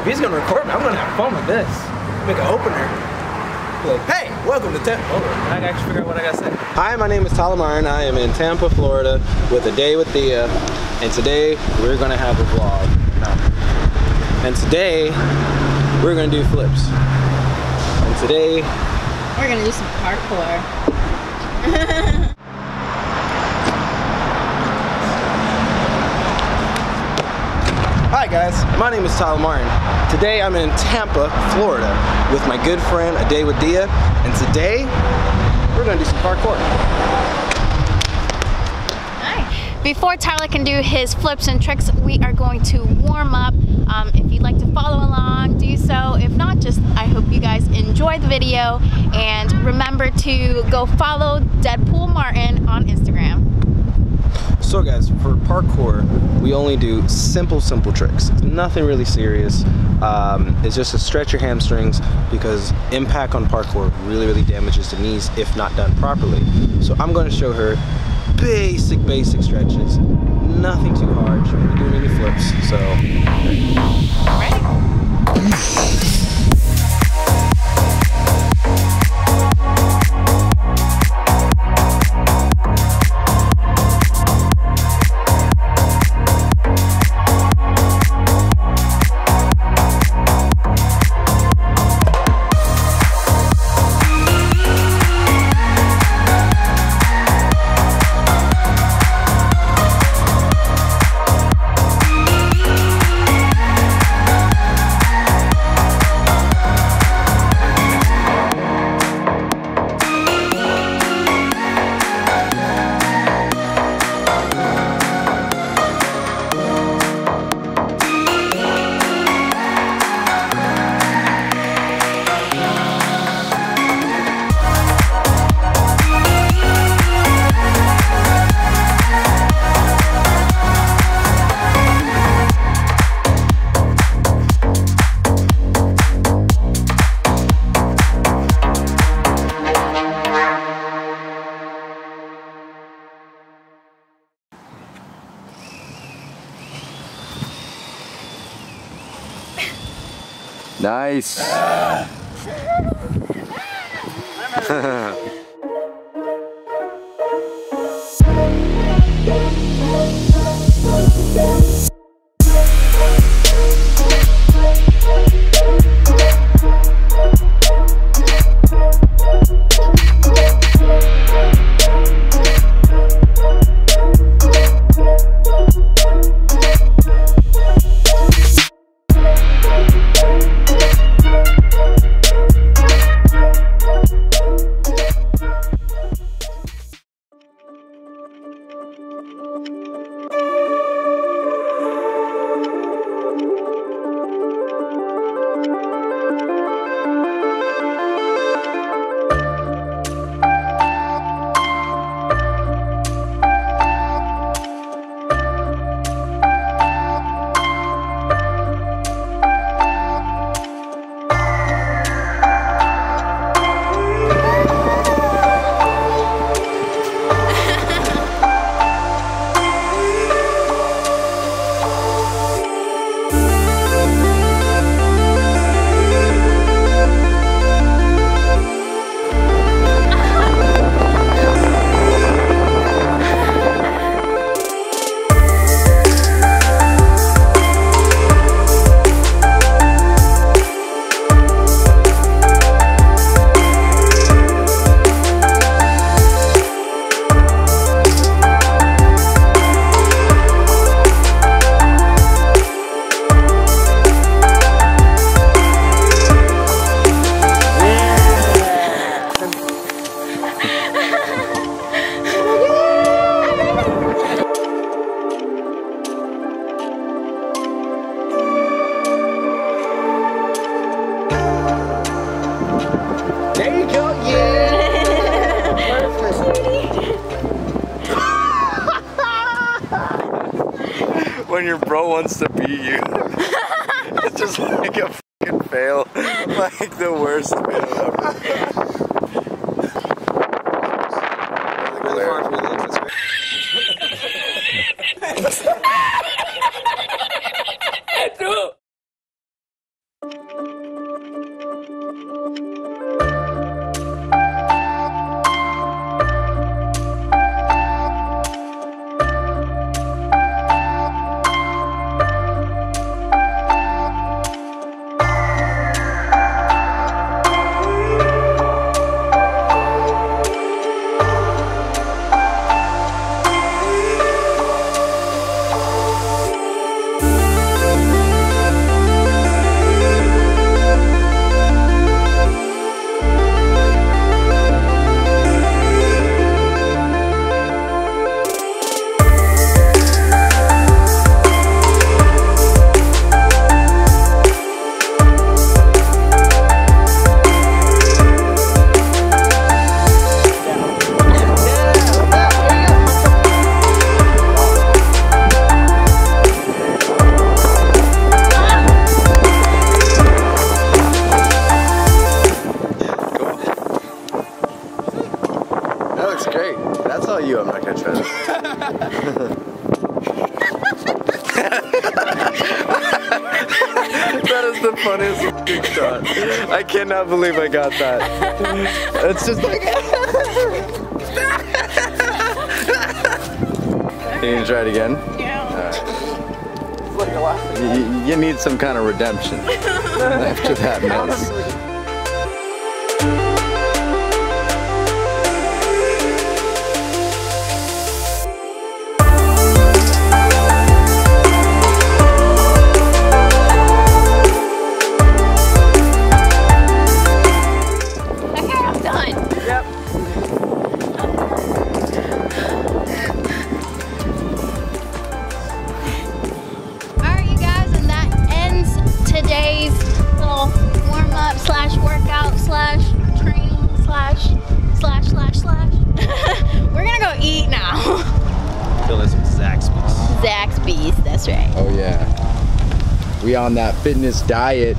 If he's gonna record me, I'm gonna have fun with this. Make an opener. Be like, hey, welcome to Tampa. Hold on, I gotta actually figure out what I gotta say. Hi, my name is Tyler and I am in Tampa, Florida with a day with Dia. And today we're gonna have a vlog. And today we're gonna do flips. And today We're gonna do some parkour. Hi guys, my name is Tyler Martin. Today I'm in Tampa, Florida with my good friend A Day with Dia, and today we're gonna do some parkour. Nice. Before Tyler can do his flips and tricks, we are going to warm up. Um, if you'd like to follow along, do so. If not, just I hope you guys enjoy the video and remember to go follow Deadpool Martin on Instagram. So guys, for parkour, we only do simple, simple tricks. It's nothing really serious. Um, it's just to stretch your hamstrings because impact on parkour really, really damages the knees if not done properly. So I'm gonna show her basic, basic stretches. Nothing too hard. She won't be doing any flips. So, Nice. when your bro wants to be you. it's just like a fucking fail. Like the worst fail ever. Looks great. That's all you. I'm not gonna try that. that is the funniest fucking shot. I cannot believe I got that. It's just like. you need to try it again? You, you need some kind of redemption after that mess. Oh yeah. We on that fitness diet.